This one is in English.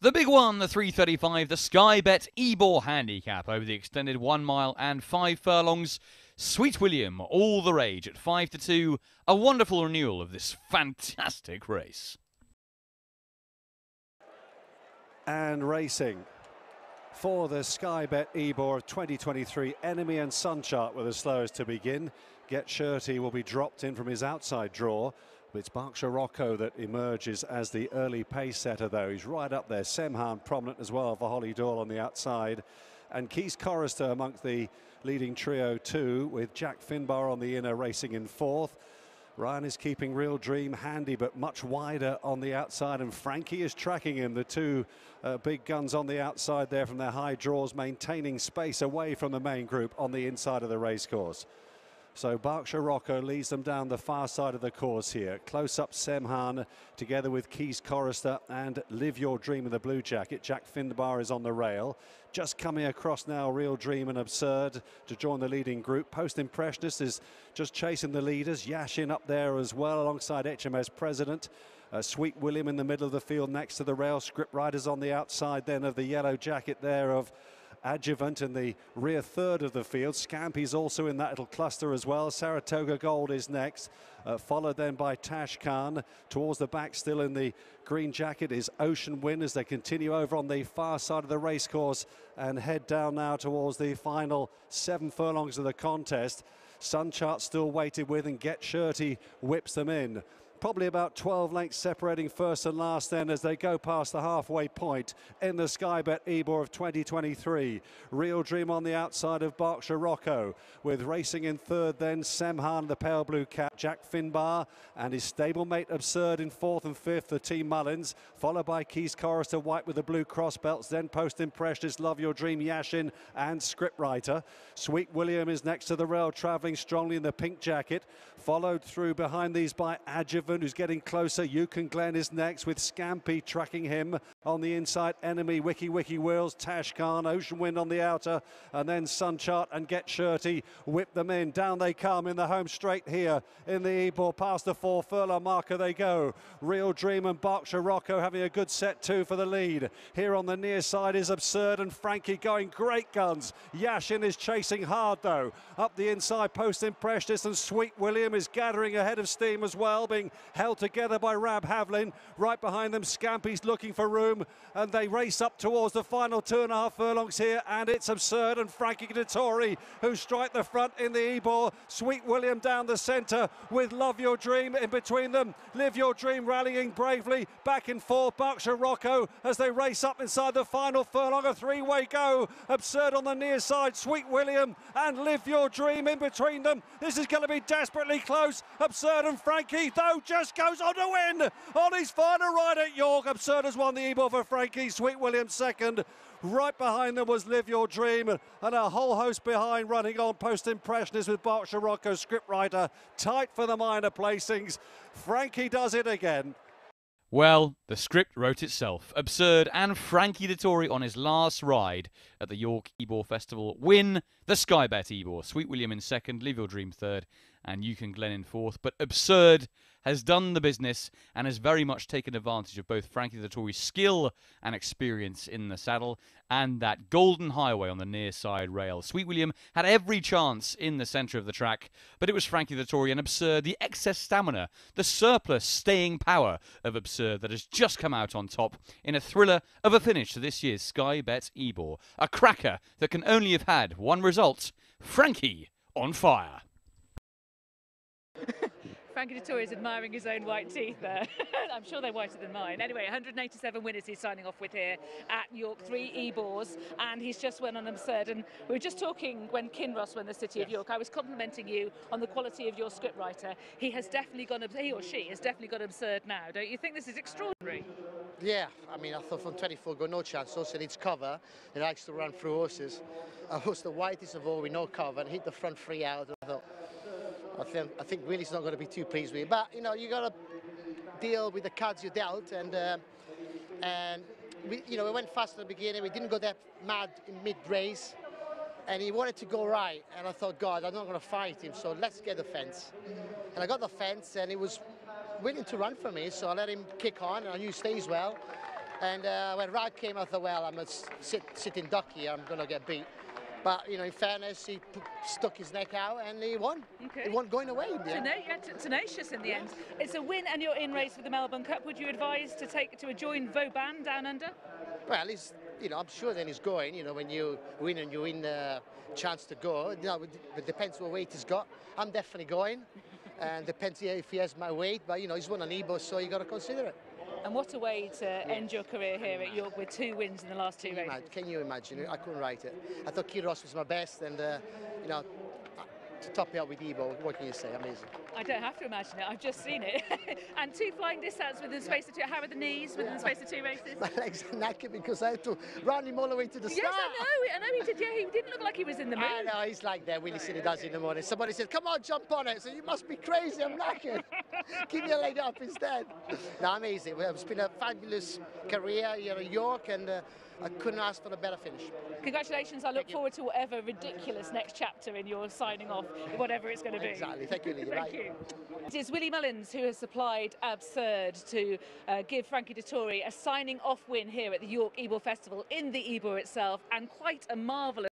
The big one, the 335, the Sky Bet Ebor handicap over the extended one mile and five furlongs. Sweet William, all the rage at 5 to 2. A wonderful renewal of this fantastic race. And racing for the Sky Bet Ebor 2023. Enemy and Sunchart were the slowest to begin. Get Shirty will be dropped in from his outside draw. It's Berkshire Rocco that emerges as the early pace setter, though. He's right up there. Semhan prominent as well for Holly Doyle on the outside. And Keys Chorister amongst the leading trio, too, with Jackfinbar on the inner racing in fourth. Ryan is keeping Real Dream handy, but much wider on the outside, and Frankie is tracking him. The two uh, big guns on the outside there from their high draws, maintaining space away from the main group on the inside of the racecourse. So Berkshire Rocco leads them down the far side of the course here. Close up Semhan together with Keys Chorister and Live Your Dream in the blue jacket. Jackfinbar is on the rail. Just coming across now, Real Dream and Absurde to join the leading group. Post Impressionist is just chasing the leaders. Yashin up there as well alongside HMS President. Uh, Sweet William in the middle of the field next to the rail. Scriptwriter's on the outside then of the yellow jacket there of Adjuvant in the rear third of the field. Scampy's also in that little cluster as well. Saratoga Gold is next, uh, followed then by Tashkhan. Towards the back, still in the green jacket, is Ocean Wind as they continue over on the far side of the racecourse and head down now towards the final seven furlongs of the contest. Sunchart still waited with and Get Shirty whips them in probably about 12 lengths separating first and last then as they go past the halfway point in the Skybet Ebor of 2023. Real Dream on the outside of Berkshire Rocco with racing in third then Semhan, the pale blue cap, Jack Finbar and his stablemate Absurde in fourth and fifth, the team Mullins, followed by Keys Chorister White with the blue cross belts, then Post Impressionist, Live Your Dream, Yashin and Scriptwriter. Sweet William is next to the rail, travelling strongly in the pink jacket, followed through behind these by Adjuvant who's getting closer. Yukon Glen is next with Scampy tracking him on the inside. Enemy, Wiki Wiki Wheels, Tashkhan, Ocean Wind on the outer, and then Sunchart and Get Shirty whip them in. Down they come in the home straight here in the Ebor. Past the four furlong marker they go. Real Dream and Berkshire Rocco having a good set two for the lead. Here on the near side is Absurde and Frankie going great guns. Yashin is chasing hard though. Up the inside, Post Impressionist and Sweet William is gathering ahead of steam as well, being held together by Rab Havlin. Right behind them, Scampy's looking for room, and they race up towards the final two and a half furlongs here, and it's Absurde. And Frankie Dettori, who strike the front in the Ebor. Sweet William down the centre with Live Your Dream in between them. Live Your Dream rallying bravely back and forth. Berkshire Rocco as they race up inside the final furlong. A three-way go. Absurde on the near side. Sweet William and Live Your Dream in between them. This is going to be desperately close. Absurde and Frankie, though, just goes on to win on his final ride at York. Absurde has won the Ebor for Frankie. Sweet Williams second. Right behind them was Live Your Dream and a whole host behind running on post impressionist with Berkshire Rocco scriptwriter tight for the minor placings. Frankie does it again. Well, the script wrote itself. Absurde and Frankie Dettori on his last ride at the York Ebor Festival win the Skybet Ebor. Sweet William in second, Live Your Dream third, and Yukon Glen in fourth. But Absurde has done the business and has very much taken advantage of both Frankie Dettori's skill and experience in the saddle and that golden highway on the near side rail. Sweet William had every chance in the centre of the track, but it was Frankie Dettori and Absurde, the excess stamina, the surplus staying power of Absurde that has just come out on top in a thriller of a finish to this year's Sky Bet Ebor. A cracker that can only have had one result Frankie on fire. Frankie Dettori is admiring his own white teeth there. I'm sure they're whiter than mine. Anyway, 187 winners he's signing off with here at York, three Ebors, and he's just won on Absurde. And we were just talking when Kinross won the City of York. I was complimenting you on the quality of your scriptwriter. He has definitely gone, he or she has definitely got absurd now. Don't you think this is extraordinary? Yeah, I mean, I thought from 24 got no chance. Also needs cover. He likes to run through horses. I was the whitest of all with no cover and hit the front three out. I thought, I think I think not going to be too pleased with it. But you know, you got to deal with the cards you dealt, and uh, and we, you know, we went fast at the beginning. We didn't go that mad in mid race, and he wanted to go right. And I thought, God, I'm not going to fight him, so let's get the fence. And I got the fence, and he was willing to run for me, so I let him kick on, and I knew he stays well. And uh, when Rab came, I thought, well, I'm a sitting duck. I'm going to get beat. But you know, in fairness, he p- stuck his neck out and he won. Okay. He won going away in the. Tena- yeah, tenacious in the end. It's a win, and you're in race for the Melbourne Cup. Would you advise to take to a join Vauban down under? Well, he's, you know, I'm sure then he's going. You know, when you win and you win the chance to go. You know, it, it depends what weight he's got. I'm definitely going, and depends if he has my weight. But you know, he's won an Ebor, so you got to consider it. And what a way to end your career here at York with two wins in the last two can races. Imagine, can you imagine? I couldn't write it. I thought Kiros was my best and, uh, you know, to top it up with Ebor, what can you say? Amazing. I don't have to imagine it. I've just seen it. and two flying discounts within the space of two. How are the knees within the space of two races? My legs are knackered because I had to run him all the way to the Yes, start. I know. I know he did. Yeah, he didn't look like he was in the mood. I know, he's like that. Willie City does in the morning. Somebody said, come on, jump on it. So you must be crazy, I'm knackered. Keep your leg up instead. No, amazing. Well, It's been a fabulous career here at York and uh, I couldn't ask for a better finish. Congratulations. I look forward to whatever ridiculous next chapter in your signing off, whatever it's going to be. Exactly. Thank you. Thank Right. you. It is Willie Mullins who has supplied Absurde to uh, give Frankie Dettori a signing off win here at the York Ebor Festival in the Ebor itself, and quite a marvellous.